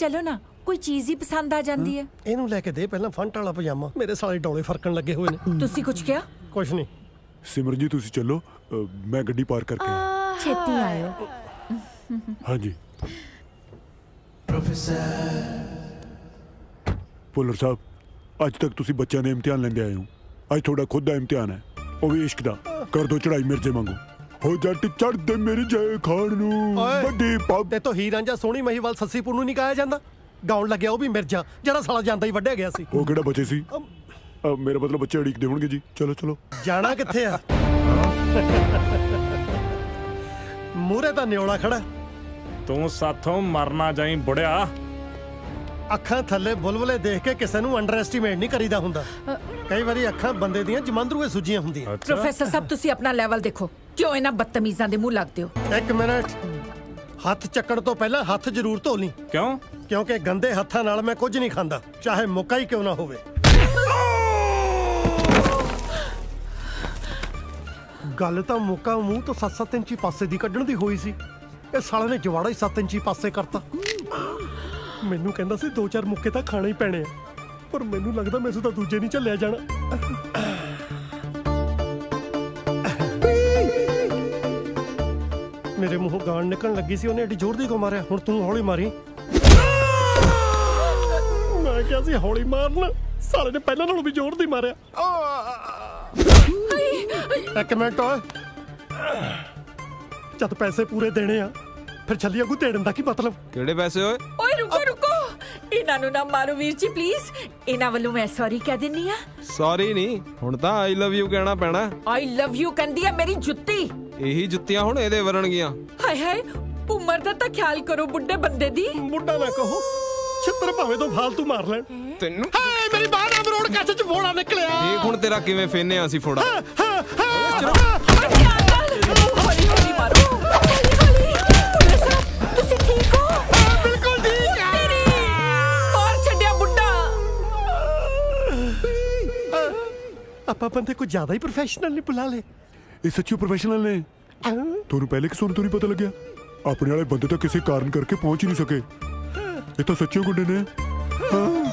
ਚਲੋ ਨਾ ਕੋਈ ਚੀਜ਼ ਹੀ ਪਸੰਦ ਆ ਜਾਂਦੀ ਹੈ? ਇਹਨੂੰ ਲੈ ਕੇ ਦੇ ਪਹਿਲਾਂ ਫੰਟ ਵਾਲਾ ਪਜਾਮਾ। ਮੇਰੇ ਸਾਲੇ ਡੋਲੇ ਫਰਕਣ ਲੱਗੇ ਹੋਏ ਨੇ। ਤੁਸੀਂ ਕੁਝ ਕਿਹਾ? ਕੁਛ ਨਹੀਂ। ਸਿਮਰਨ ਜੀ ਤੁਸੀਂ ਚੱਲੋ। ਮੈਂ ਗੱਡੀ ਪਾਰ ਕਰਕੇ ਆਇਆ। ਛੇਤੀ ਆਇਓ। ਹਾਂਜੀ। ਪੁੱਲਰ ਸਾਹਿਬ ਅੱਜ ਤੱਕ ਤੁਸੀਂ ਬੱਚਿਆਂ ਦੇ ਇਮਤਿਹਾਨ ਲੈਂਦੇ ਆਏ ਹੋ। ਅੱਜ ਤੁਹਾਡਾ ਖੁਦ ਦਾ ਇਮਤਿਹਾਨ ਹੈ। ਉਹ ਵੀ ਇਸ਼ਕ ਦਾ। ਕਰ ਦੋ ਚੜਾਈ ਮਿਰਜੇ ਵਾਂਗੂ। ਹੋ ਜੱਟ ਚੜਦੇ ਮੇਰੀ ਜੈ ਖਾਣ ਨੂੰ। ਵੱਡੀ ਪੱਗ ਤੇ ਤੋਂ ਹੀਰ ਰਾਂਝਾ ਸੋਹਣੀ ਮਹੀਵਾਲ ਸੱਸੀਪੁਰ ਨੂੰ ਨਹੀਂ ਗਾਇਆ ਜਾਂਦਾ? ਗਾਉਣ ਲੱਗਿਆ ਉਹ ਵੀ ਮਿਰਜ਼ਾ ਜਿਹੜਾ ਸਾਲਾ ਜਾਂਦਾ ਹੀ ਵੱਢਿਆ ਗਿਆ ਸੀ। ਉਹ ਕਿਹੜਾ ਬੱਚੇ ਸੀ? ਮੇਰਾ ਮਤਲਬ ਬੱਚੇ ਅੜੀਕਦੇ ਹੋਣਗੇ ਜੀ। ਚਲੋ ਚਲੋ। ਜਾਣਾ ਕਿੱਥੇ ਆ? ਮੂਰੇ ਤਾਂ ਨਿਓਲਾ ਖੜਾ। ਤੂੰ ਸਾਥੋਂ ਮਰਨਾ ਜਾਈ ਬੁੜਿਆ। ਅੱਖਾਂ ਥੱਲੇ ਬੁਲਬੁਲੇ ਦੇਖ ਕੇ ਕਿਸੇ ਨੂੰ ਅੰਡਰ ਐਸਟੀਮੇਟ ਨਹੀਂ ਕਰੀਦਾ ਹੁੰਦਾ। ਕਈ ਵਾਰੀ ਅੱਖਾਂ ਬੰਦੇ ਦੀਆਂ ਜਮੰਦਰੂਏ ਸੁੱਜੀਆਂ ਹੁੰਦੀਆਂ। ਪ੍ਰੋਫੈਸਰ ਸਾਹਿਬ ਤੁਸੀਂ ਆਪਣਾ ਲੈਵਲ ਦੇਖੋ। ਕਿਉਂ ਇਹਨਾਂ ਬਦਤਮੀਜ਼ਾਂ ਦੇ ਮੂੰਹ ਲੱਗਦੇ ਹੋ? ਇੱਕ ਮਿੰਟ। ਹੱਥ ਚੱਕਣ ਤੋਂ ਪਹਿਲਾਂ ਹੱਥ ਜ਼ਰੂਰ ਧੋ ਲਈ ਕਿਉਂ? ਕਿਉਂਕਿ ਗੰਦੇ ਹੱਥਾਂ ਨਾਲ ਮੈਂ ਕੁਝ ਨਹੀਂ ਖਾਂਦਾ। ਚਾਹੇ ਮੁੱਕਾ ਹੀ ਕਿਉਂ ਨਾ ਹੋਵੇ। ਗੱਲ ਤਾਂ ਮੁੱਕਾ ਮੂੰਹ ਤੋਂ 7-7 ਇੰਚੀ ਪਾਸੇ ਦੀ ਕੱਢਣ ਦੀ ਹੋਈ ਸੀ। ਇਹ ਸਾਲੇ ਨੇ ਜਵਾੜਾ ਹੀ 7 ਇੰਚੀ ਪਾਸੇ ਕਰਤਾ। ਮੈਨੂੰ ਕਹਿੰਦਾ ਸੀ ਦੋ ਚਾਰ ਮੁੱਕੇ ਤਾਂ ਖਾਣੇ ਹੀ ਪੈਣੇ ਆ। ਪਰ ਮੈਨੂੰ ਲੱਗਦਾ ਮੈਸੂ ਤਾਂ ਦੂਜੇ ਨਹੀਂ ਝੱਲਿਆ ਜਾਣਾ। ਮੇਰੇ ਮੂੰਹੋਂ ਗਾਣ ਨਿਕਲਣ ਲੱਗੀ ਸੀ ਉਹਨੇ ਏਡੀ ਜ਼ੋਰ ਦੀ ਕੋ ਮਾਰਿਆ? ਹੁਣ ਤੂੰ ਹੌਲੀ ਮਾਰੀ। ਮੈਂ ਕਿਹਾ ਸੀ ਹੌਲੀ ਮਾਰਨ। ਸਾਲੇ ਨੇ ਪਹਿਲਾਂ ਨਾਲੋਂ ਵੀ ਜ਼ੋਰ ਦੀ ਮਾਰਿਆ। ਇੱਕ ਮਿੰਟ ਓਏ। ਜਦ ਪੈਸੇ ਪੂਰੇ ਦੇਣੇ ਆ ਫਿਰ ਛੱਲੀ ਵਾਂਗੂ ਦੇਣ ਦਾ ਕੀ ਮਤਲਬ? ਕਿਹੜੇ ਪੈਸੇ ਓਏ? ਓਏ ਰੁਕੋ ਰੁਕੋ। ਇਹਨਾਂ ਨੂੰ ਨਾ ਮਾਰੋ ਵੀਰ ਜੀ ਪਲੀਜ਼ ਇਹਨਾਂ ਵੱਲੋਂ ਮੈਂ ਸੌਰੀ ਕਹਿ ਦਿੰਨੀ ਆ। ਸੌਰੀ ਨਹੀਂ ਹੁਣ ਤਾਂ ਆਈ ਲਵ ਯੂ ਕਹਿਣਾ ਪੈਣਾ। ਆਈ ਲਵ ਯੂ ਕਹਿੰਦੀ ਆ ਮੇਰੀ ਜੁੱਤੀ। ਇਹੀ ਜੁੱਤੀਆਂ ਹੁਣ ਇਹਦੇ ਵਰਣਗੀਆਂ। ਹਾਏ ਹਾਏ ਉਮਰ ਦਾ ਤਾਂ ਖਿਆਲ ਕਰੋ ਬੁੱਢੇ ਬੰਦੇ ਦੀ। ਮੁੰਡਾ ਨਾ ਕਹੋ ਛਿੱਤਰ ਭਾਵੇਂ ਤੋਂ ਫਾਲਤੂ ਮਾਰ ਲੈਣ। ਤੈਨੂੰ ਹਾਏ ਮੇਰੀ ਬਾਹ ਨਾ ਮਰੋੜ ਕੱਚ ਚ ਫੋੜਾ ਨਿਕਲਿਆ। ਇਹ ਹੁਣ ਤੇਰਾ ਕਿਵੇਂ ਫੇਨਿਆ ਸੀ ਫੋੜਾ। ਬੁੱਢਾ। ਆਪਾਂ ਬੰਦੇ ਕੋ ਜ਼ਿਆਦਾ ਹੀ ਪ੍ਰੋਫੈਸ਼ਨਲ ਨਹੀਂ ਬੁਲਾ ਲੇ ਇਹ ਸੱਚੀ ਪ੍ਰੋਫੈਸ਼ਨਲ ਨੇ। ਤੁਹਾਨੂੰ ਪਹਿਲੇ ਕਿਸੋਂ ਤੋਂ ਨਹੀਂ ਪਤਾ ਲੱਗਿਆ? ਆਪਣੇ ਵਾਲੇ ਬੰਦੇ ਤਾਂ ਕਿਸੇ ਕਾਰਨ ਕਰਕੇ ਪਹੁੰਚ ਹੀ ਨਹੀਂ ਸਕੇ। ਇਹ ਤਾਂ ਸੱਚੇ ਗੁੱਡੇ ਨੇ। ਹੂੰ।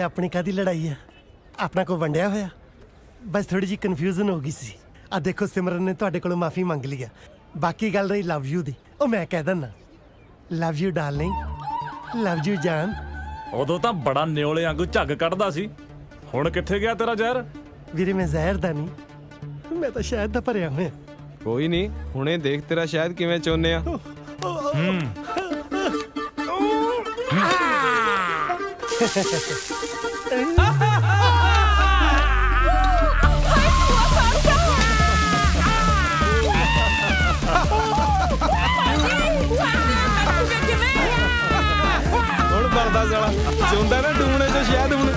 ਵੀਰੇ ਆਪਣੀ ਕਾਦੀ ਲੜਾਈ ਆ? ਆਪਣਾ ਕੋ ਵੰਡਿਆ ਹੋਇਆ? ਬਸ ਥੋੜੀ ਜੀ ਕਨਫਿਊਜ਼ਨ ਹੋ ਗਈ ਸੀ। ਆ ਦੇਖੋ ਸਿਮਰਨ ਨੇ ਤੁਹਾਡੇ ਕੋਲੋਂ ਮਾਫੀ ਮੰਗ ਲਈ ਆ। ਬਾਕੀ ਗੱਲ ਰਹੀ ਲਵ ਯੂ ਦੀ। ਉਹ ਮੈਂ ਕਹਿ ਦਿੰਨਾ love you darling love you ਜਾਨ। ਉਦੋਂ ਤਾਂ ਬੜਾ ਨਿਓਲੇ ਵਾਂਗੂ ਝੱਗ ਕੱਢਦਾ ਸੀ। ਹੁਣ ਕਿੱਥੇ ਗਿਆ ਤੇਰਾ ਜ਼ਹਿਰ? ਵੀਰੇ ਮੈਂ ਜ਼ਹਿਰ ਦਾ ਨਹੀਂ। ਮੈਂ ਤਾਂ ਸ਼ਾਇਦ ਦਾ ਭਰਿਆ ਹੋਇਆ। ਕੋਈ ਨਹੀਂ ਹੁਣੇ ਦੇਖ ਤੇਰਾ ਸ਼ਾਇਦ ਕਿਵੇਂ ਚੋਨੇ ਆ। ਹੁਣ ਵਰਦਾ ਸਾਲਾ ਚੋਂਦਾ ਨਾ ਡੂਣੇ ਚ ਸ਼ਾਇਦ ਹੁਣ